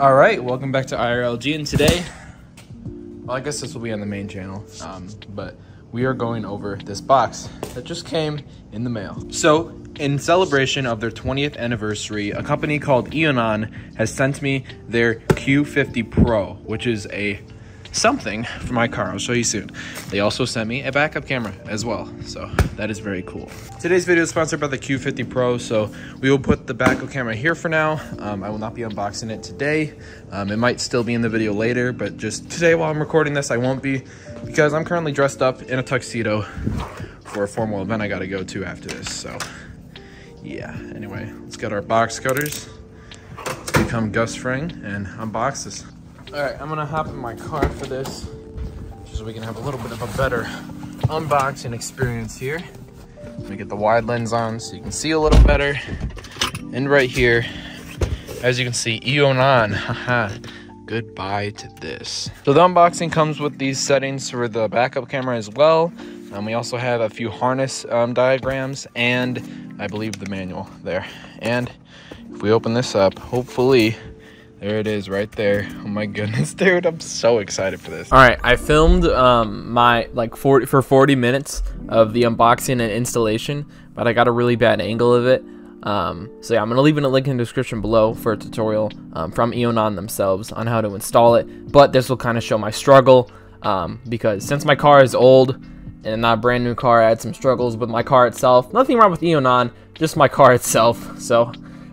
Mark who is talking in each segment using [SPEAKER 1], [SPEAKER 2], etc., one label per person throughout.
[SPEAKER 1] All right, welcome back to IRLG, and today, well, I guess this will be on the main channel, um, but we are going over this box that just came in the mail. So, in celebration of their 20th anniversary, a company called Eonon has sent me their Q50 Pro, which is a something for my car. I'll show you soon. They also sent me a backup camera as well, so that is very cool. Today's video is sponsored by the Q50 Pro, so we will put the backup camera here for now. Um, I will not be unboxing it today. Um, it might still be in the video later, but just today while I'm recording this, I won't be because I'm currently dressed up in a tuxedo for a formal event I gotta go to after this, so yeah. Anyway, let's get our box cutters. Let's become Gus Fring and unbox this. All right, I'm gonna hop in my car for this, just so we can have a little bit of a better unboxing experience here. Let me get the wide lens on so you can see a little better. And right here, as you can see, Eonon, haha, goodbye to this. So the unboxing comes with these settings for the backup camera as well. Um, we also have a few harness um, diagrams and I believe the manual there. And if we open this up, hopefully there it is right there. Oh my goodness, dude. I'm so excited for this.
[SPEAKER 2] All right, I filmed um, my like 40 for 40 minutes of the unboxing and installation, but I got a really bad angle of it. Um, so yeah, I'm gonna leave in a link in the description below for a tutorial um, from Eonon themselves on how to install it. But this will kind of show my struggle um, because since my car is old and not a brand new car, I had some struggles with my car itself. Nothing wrong with Eonon, just my car itself. So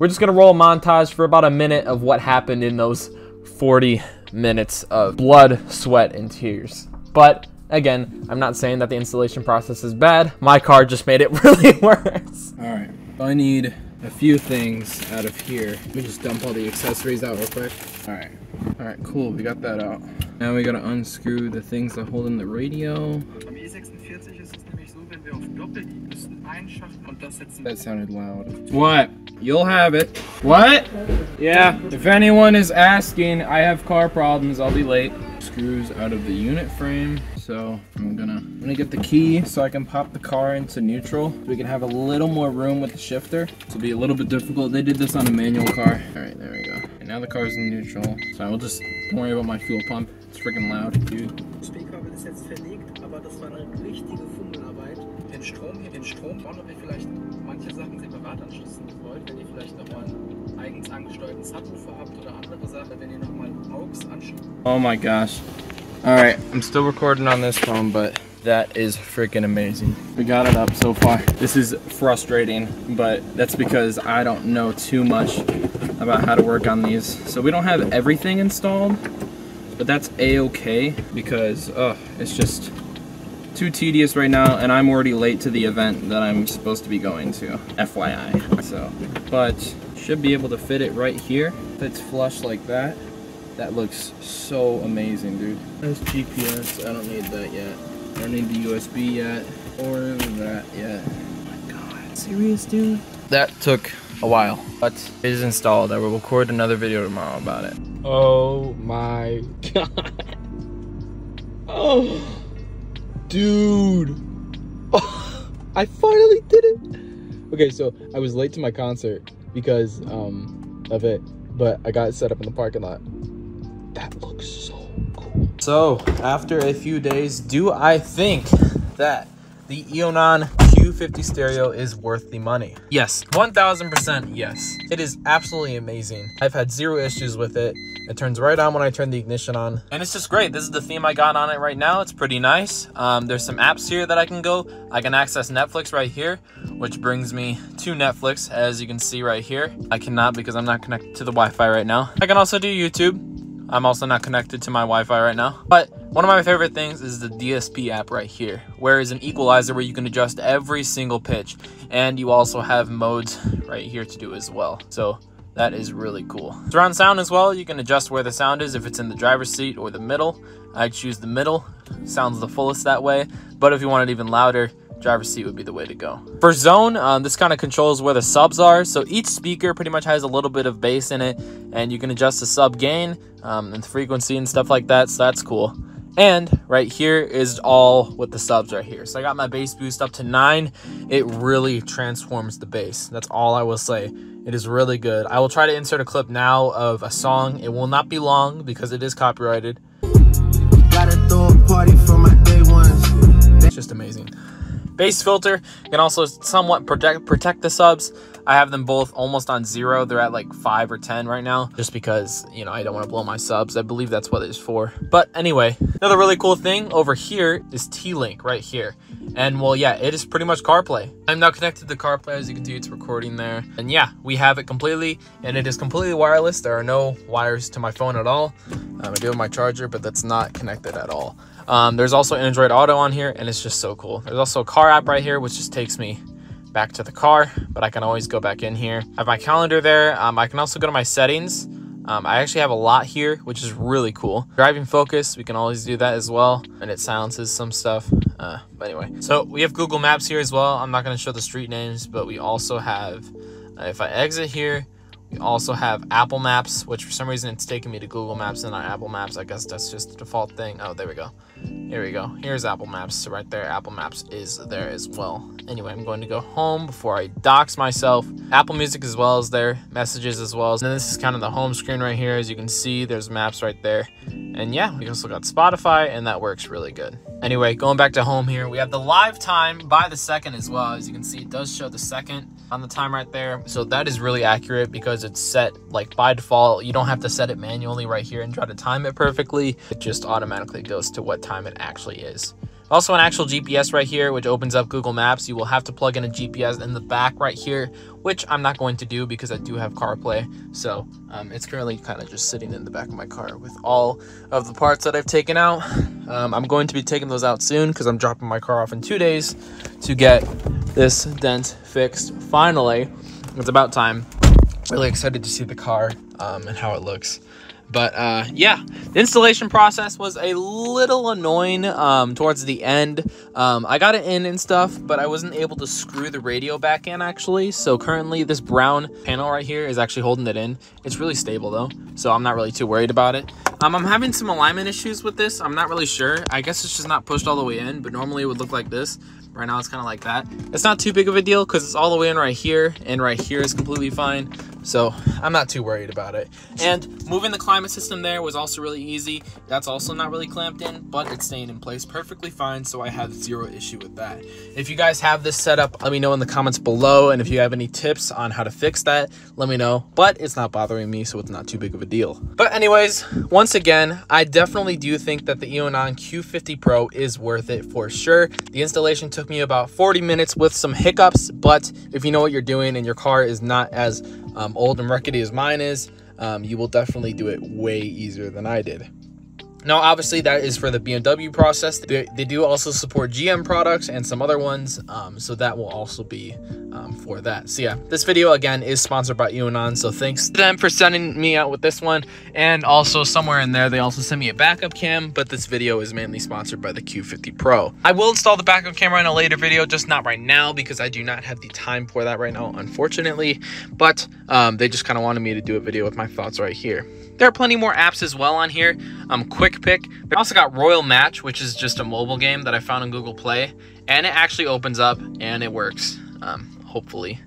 [SPEAKER 2] we're just gonna roll a montage for about a minute of what happened in those 40 minutes of blood, sweat, and tears. But again, I'm not saying that the installation process is bad. My car just made it really worse.
[SPEAKER 1] All right, I need a few things out of here. Let me just dump all the accessories out real quick. All right, all right, cool, we got that out. Now we gotta unscrew the things that hold in the radio. That sounded loud. What? You'll have it. What? Yeah, if anyone is asking, I have car problems, I'll be late. Screws out of the unit frame. So I'm gonna, I'm gonna get the key so I can pop the car into neutral. So we can have a little more room with the shifter. This will be a little bit difficult. They did this on a manual car. All right, there we go. And now the car's in neutral. So I will just, don't worry about my fuel pump. It's freaking loud, dude.
[SPEAKER 3] Spielkabel ist jetzt verlegt, aber das war eine richtige Fummelarbeit. Den Strom hier, den Strom bauen wir vielleicht manche Sachen separat anschließen wollt, wenn ihr vielleicht nochmal einen eigens angesteuerten Subwoofer habt oder andere Sachen, wenn ihr nochmal AUX anschließt.
[SPEAKER 1] Oh my gosh. All right, I'm still recording on this phone, but that is freaking amazing. We got it up so far. This is frustrating, but that's because I don't know too much about how to work on these. So we don't have everything installed, but that's a-okay because uh, it's just too tedious right now and I'm already late to the event that I'm supposed to be going to, FYI. So, but should be able to fit it right here. Fits flush like that. That looks so amazing, dude. There's GPS, I don't need that yet. I don't need the USB yet, or that yet. Oh my god, serious, dude? That took a while, but it is installed. I will record another video tomorrow about it.
[SPEAKER 2] Oh my god. Oh. Dude. I finally did it. Okay, so I was late to my concert because um, of it, but I got it set up in the parking lot. That looks so cool.
[SPEAKER 1] So, after a few days, do I think that the Eonon Q50 stereo is worth the money? Yes, 1000% yes. It is absolutely amazing. I've had zero issues with it. It turns right on when I turn the ignition on. And it's just great. This is the theme I got on it right now. It's pretty nice. Um, there's some apps here that I can go. I can access Netflix right here, which brings me to Netflix, as you can see right here. I cannot because I'm not connected to the Wi-Fi right now. I can also do YouTube. I'm also not connected to my Wi-Fi right now. But one of my favorite things is the DSP app right here, where is an equalizer where you can adjust every single pitch. And you also have modes right here to do as well. So that is really cool. Surround sound as well, you can adjust where the sound is, if it's in the driver's seat or the middle. I choose the middle, sounds the fullest that way. But if you want it even louder, driver's seat would be the way to go. For zone, um, this kind of controls where the subs are. So each speaker pretty much has a little bit of bass in it, and you can adjust the sub gain um, and frequency and stuff like that. So that's cool. And right here is all with the subs right here. So I got my bass boost up to nine. It really transforms the bass. That's all I will say. It is really good. I will try to insert a clip now of a song. It will not be long because it is copyrighted. It's just amazing. Bass filter can also somewhat protect protect the subs. I have them both almost on zero. They're at like five or 10 right now, just because, you know, I don't want to blow my subs. I believe that's what it's for. But anyway, another really cool thing over here is T-Link right here. And well, yeah, it is pretty much CarPlay. I'm now connected to CarPlay. As you can see, it's recording there. And yeah, we have it completely, and it is completely wireless. There are no wires to my phone at all. Um, I do have my charger, but that's not connected at all. Um, there's also Android Auto on here, and it's just so cool. There's also a car app right here, which just takes me back to the car, but I can always go back in here. I have my calendar there. Um, I can also go to my settings. Um, I actually have a lot here, which is really cool. Driving focus, we can always do that as well. And it silences some stuff. Uh, but anyway, so we have Google Maps here as well. I'm not going to show the street names, but we also have, uh, if I exit here, we also have Apple Maps, which for some reason it's taking me to Google Maps and not Apple Maps. I guess that's just the default thing. Oh, there we go. Here we go. Here's Apple Maps. So right there, Apple Maps is there as well. Anyway, I'm going to go home before I dox myself. Apple Music as well as there, messages as well. And then this is kind of the home screen right here. As you can see, there's maps right there. And yeah, we also got Spotify and that works really good. Anyway, going back to home here, we have the live time by the second as well. As you can see, it does show the second on the time right there. So that is really accurate because it's set like by default. You don't have to set it manually right here and try to time it perfectly. It just automatically goes to what time it actually is. Also an actual GPS right here, which opens up Google Maps. You will have to plug in a GPS in the back right here, which I'm not going to do because I do have CarPlay. So um, it's currently kind of just sitting in the back of my car with all of the parts that I've taken out. Um, I'm going to be taking those out soon because I'm dropping my car off in two days to get this dent fixed finally. It's about time. Really excited to see the car um, and how it looks. But uh, yeah, the installation process was a little annoying um, towards the end. Um, I got it in and stuff, but I wasn't able to screw the radio back in actually. So currently this brown panel right here is actually holding it in. It's really stable though, so I'm not really too worried about it. Um, I'm having some alignment issues with this. I'm not really sure. I guess it's just not pushed all the way in, but normally it would look like this. Right now it's kind of like that. It's not too big of a deal because it's all the way in right here and right here is completely fine. So I'm not too worried about it. And moving the climate system there was also really easy. That's also not really clamped in, but it's staying in place perfectly fine. So I have zero issue with that. If you guys have this set up, let me know in the comments below. And if you have any tips on how to fix that, let me know. But it's not bothering me, so it's not too big of a deal. But anyways, once again, I definitely do think that the Eonon Q50 Pro is worth it for sure. The installation took me about 40 minutes with some hiccups, but if you know what you're doing and your car is not as um, old and rickety as mine is, um, you will definitely do it way easier than I did. Now, obviously, that is for the BMW process. They, they do also support GM products and some other ones, um, so that will also be um, for that. So yeah, this video again is sponsored by Eonon, so thanks to them for sending me out with this one. And also somewhere in there, they also sent me a backup cam, but this video is mainly sponsored by the Q50 Pro. I will install the backup camera in a later video, just not right now because I do not have the time for that right now, unfortunately. But um, they just kind of wanted me to do a video with my thoughts right here. There are plenty more apps as well on here. Um, Quick Pick. I also got Royal Match, which is just a mobile game that I found on Google Play. And it actually opens up and it works, um, hopefully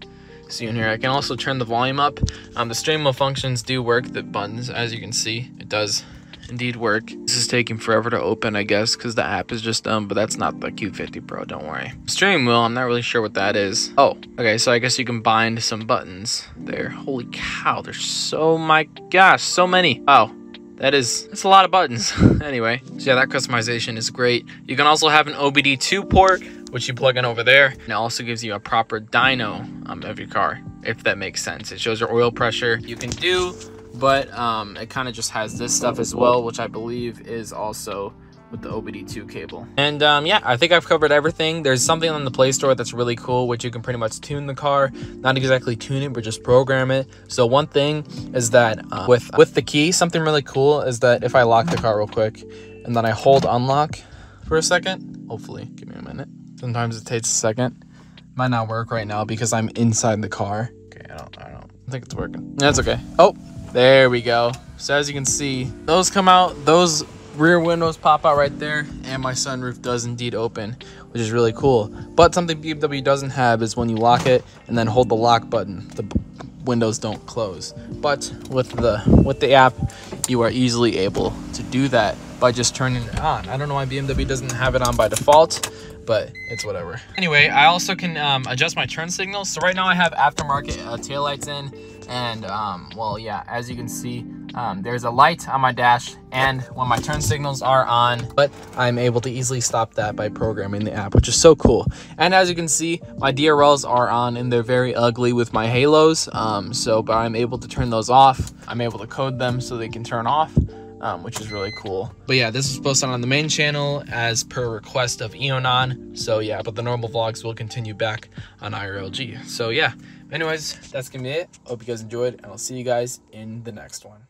[SPEAKER 1] soon here. I can also turn the volume up. Um, the stream of functions do work, the buttons, as you can see. It does indeed work. This is taking forever to open, I guess, because the app is just dumb, but that's not the Q50 Pro, don't worry. Steering wheel, I'm not really sure what that is. Oh, okay, so I guess you can bind some buttons there. Holy cow, there's so, my gosh, so many. Wow, that is that's a lot of buttons. Anyway so yeah that customization is great. You can also have an obd2 port which you plug in over there and it also gives you a proper dyno um, of your car if that makes sense. It shows your oil pressure. You can do but um, it kind of just has this stuff as well, which I believe is also with the OBD2 cable. And um, yeah, I think I've covered everything. There's something on the Play Store that's really cool, which you can pretty much tune the car. Not exactly tune it, but just program it. So one thing is that uh, with, with the key, something really cool is that if I lock the car real quick and then I hold unlock for a second, hopefully, give me a minute. Sometimes it takes a second. Might not work right now because I'm inside the car. Okay, I don't, I don't I think it's working. That's okay. Oh, there we go. So as you can see, those come out, those rear windows pop out right there, and my sunroof does indeed open, which is really cool. But something BMW doesn't have is when you lock it and then hold the lock button, the windows don't close. But with the with the app, you are easily able to do that by just turning it on. I don't know why BMW doesn't have it on by default, but it's whatever. Anyway, I also can um, adjust my turn signals. So right now I have aftermarket uh, taillights in, and um, well, yeah, as you can see, um, there's a light on my dash, and when my turn signals are on, but I'm able to easily stop that by programming the app, which is so cool. And as you can see, my DRLs are on, and they're very ugly with my halos. Um, so, but I'm able to turn those off. I'm able to code them so they can turn off um, which is really cool. But yeah, this was posted on the main channel as per request of Eonon. So yeah, but the normal vlogs will continue back on IRLG. So yeah, anyways, that's gonna be it. Hope you guys enjoyed, and I'll see you guys in the next one.